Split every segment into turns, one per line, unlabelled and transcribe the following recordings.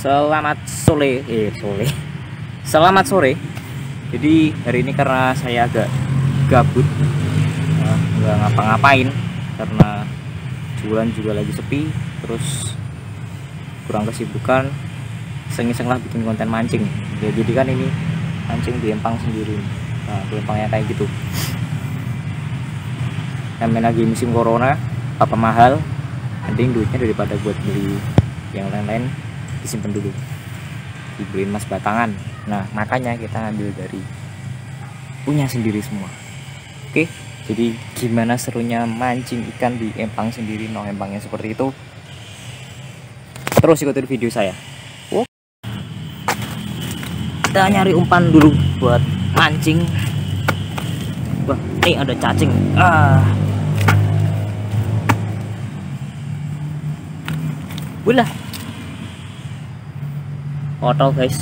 Selamat sore, eh sore. Selamat sore. Jadi hari ini karena saya agak gabut, eh, nggak ngapa-ngapain karena jualan juga lagi sepi, terus kurang kesibukan, iseng-iseng lah bikin konten mancing. Ya, jadi kan ini mancing di Empang sendiri. Nah, di Empangnya kayak gitu. Namanya lagi musim corona, apa mahal, mending duitnya daripada buat beli yang lain-lain disimpan dulu. Dibeliin mas batangan. Nah makanya kita ambil dari punya sendiri semua. Oke jadi gimana serunya mancing ikan di empang sendiri? No empangnya seperti itu. Terus ikutin video saya. Kita nyari umpan dulu buat mancing. Wah ini ada cacing. Ah. Wala. Auto guys.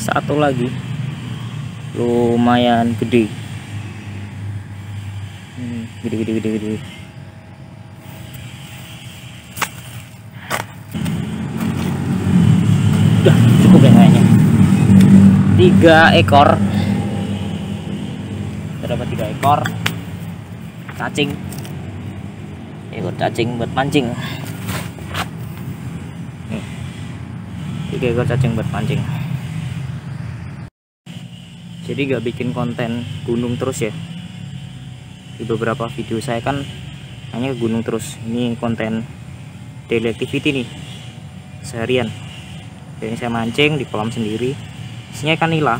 Satu lagi. Lumayan gede. Hmm, gede gede gede gede. Udah cukup ya kayaknya. Tiga ekor dapat tiga ekor cacing. Ekor cacing buat mancing. Nih tiga ekor cacing buat mancing. Jadi gak bikin konten gunung terus ya? Di beberapa video saya kan hanya ke gunung terus. Ini konten daily activity nih seharian. Jadi saya mancing di kolam sendiri. Isinya ikan nila.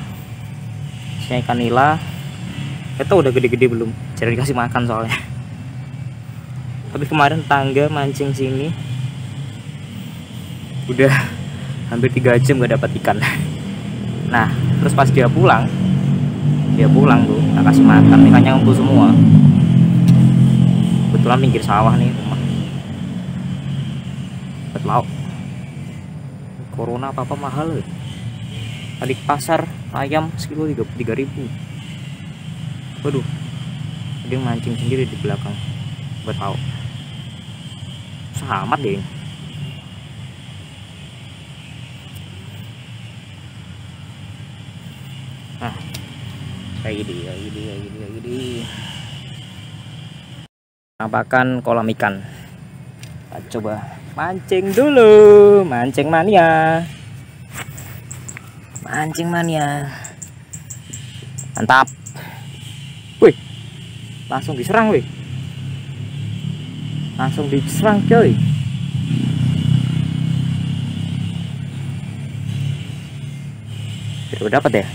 Isinya ikan nila itu udah gede-gede belum. Jadi dikasih makan soalnya. Tapi kemarin tangga mancing sini udah hampir tiga jam gak dapat ikan. Nah terus pas dia pulang dia pulang tuh tak kasih makan. Ikannya ngumpul semua. Kebetulan pinggir sawah nih rumah. Buat lauk. Corona apa apa mahal tadi pasar ayam sekilo tiga ribu waduh. Dia mancing sendiri di belakang. Buat tahu sama deh nah kayak gini kayak gini kayak gini kayak gini. Nampakan kolam ikan. Kita coba mancing dulu. Mancing mania. Mancing mania. Mantap Wih, langsung diserang wih. Langsung diserang coy. Udah dapat ya?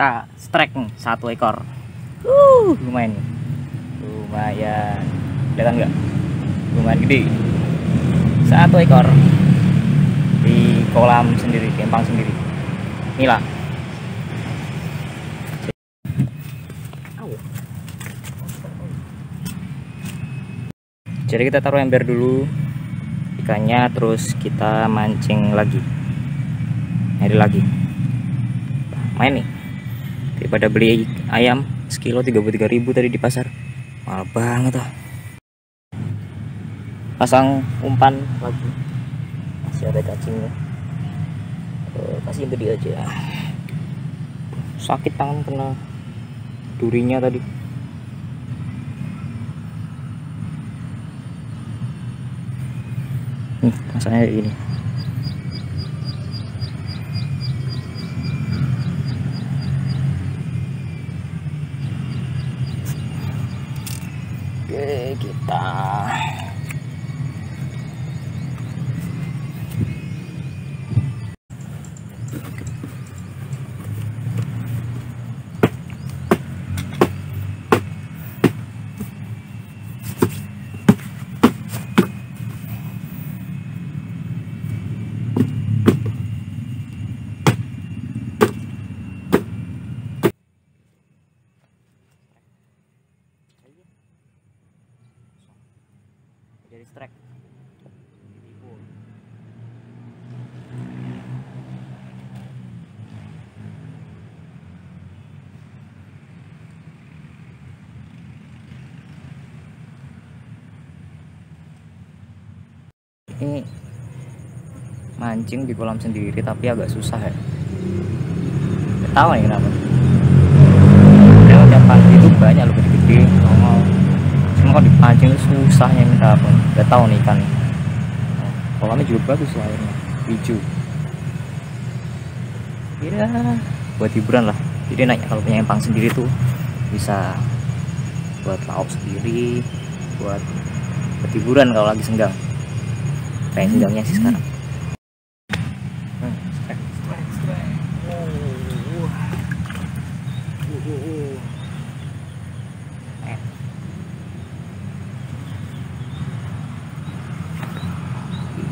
Kita strike nih, satu ekor. Uh, lumayan nih. Lumayan. Kelihatan nggak? Lumayan gede. Satu ekor. Di kolam sendiri di empang sendiri. Inilah jadi kita taruh ember dulu ikannya terus kita mancing lagi. Nyari lagi. Main nih daripada beli ayam sekilo 33.000 tadi di pasar. Mahal banget ah pasang umpan lagi. Masih ada cacingnya. Eh, kasih gede aja. Sakit tangan kena durinya tadi. Nih masanya gini oke kita jadi strike. Ditipu. ini mancing di kolam sendiri tapi agak susah ya. Gak tahu nih kenapa. Tiap pagi itu banyak loh gede-gede nongol kalau dipancing susahnya minta ampun. Gak tahu nih ikan kolamnya juga bagus lah airnya. Hijau. Ya buat hiburan lah. Jadi nanya kalau punya empang sendiri tuh bisa buat lauk sendiri buat buat hiburan kalau lagi senggang. Kayak senggangnya sih sekarang. Hmm, strike, strike, strike. Oh. Uh, uh, uh. Eh.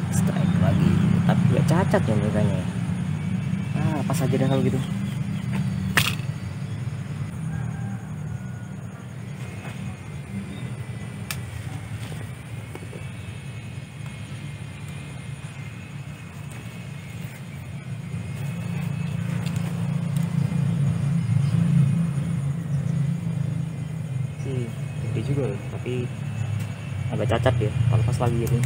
strike lagi tapi gak cacat ya mukanya ah pas aja dah kalau gitu. Sih gede juga loh, tapi agak cacat ya kalau pas lagi ini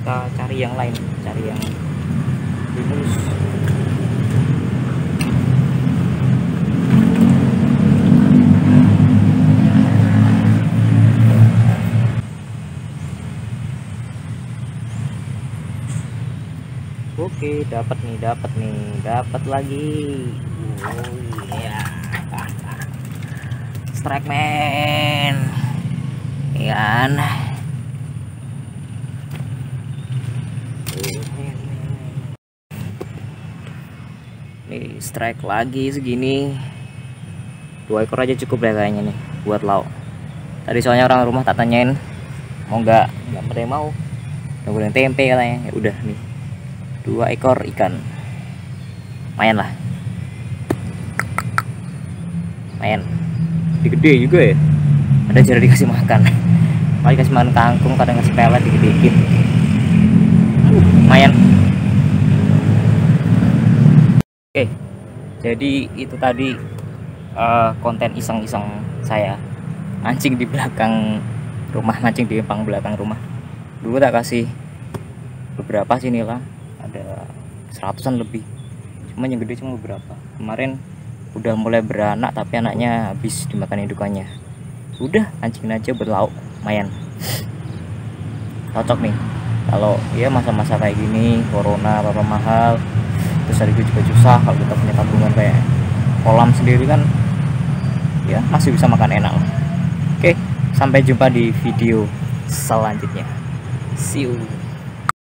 kita cari yang lain cari yang mulus oke dapat nih dapat nih dapat lagi. Oh iya. Strike man. Ikan nih strike lagi segini. Dua ekor aja cukup ya kayaknya nih buat lauk tadi soalnya orang rumah tak tanyain mau nggak? Nggak yang mau. Nggak boleh tempe katanya. Ya udah nih dua ekor ikan. Main lah. Main. Gede juga ya? Ada jarang dikasih makan. Paling kasih makan kangkung kadang ngasih pelet dikit-dikit. Lumayan oke jadi itu tadi eh, konten iseng-iseng saya. Mancing di belakang rumah mancing di empang belakang rumah. Dulu tak kasih beberapa sini lah ada seratusan lebih. Cuma yang gede cuma beberapa. Kemarin udah mulai beranak tapi anaknya habis dimakan indukannya. Udah mancingin aja berlauk lumayan. Cocok nih. Kalau ya masa-masa kayak gini corona apa mahal hari itu juga susah kalau kita punya tabungan kayak kolam sendiri kan ya masih bisa makan enak oke sampai jumpa di video selanjutnya. See you